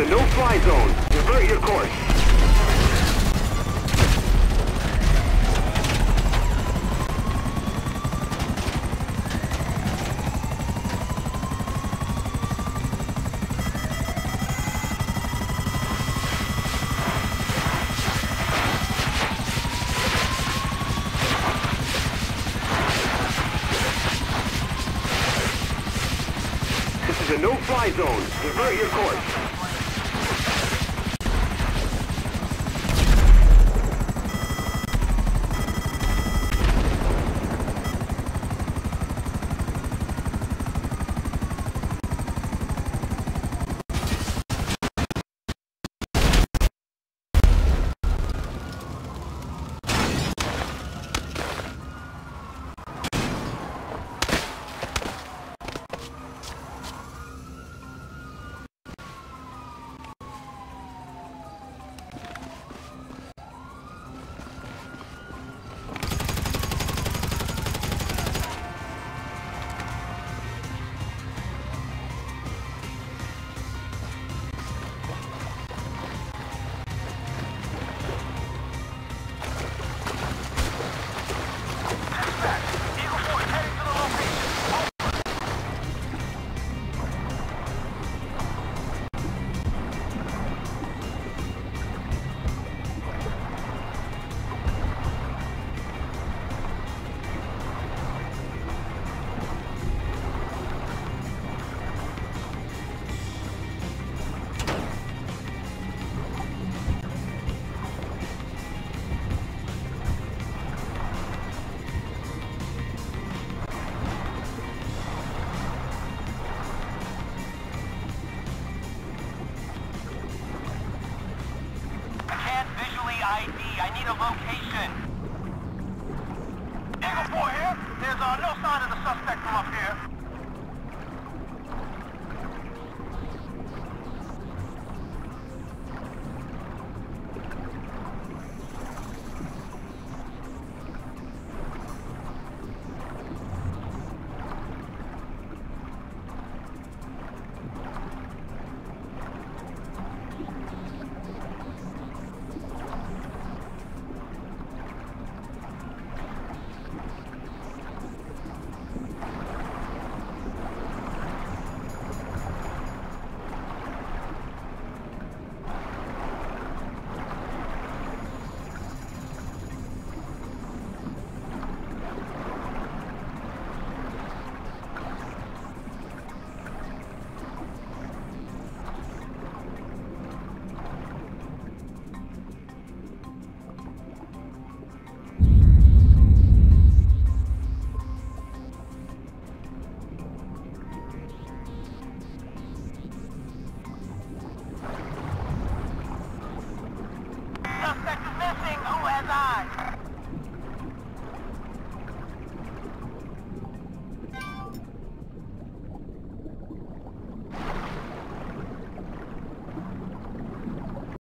is a no-fly zone. Divert your course. This is a no-fly zone. Divert your course.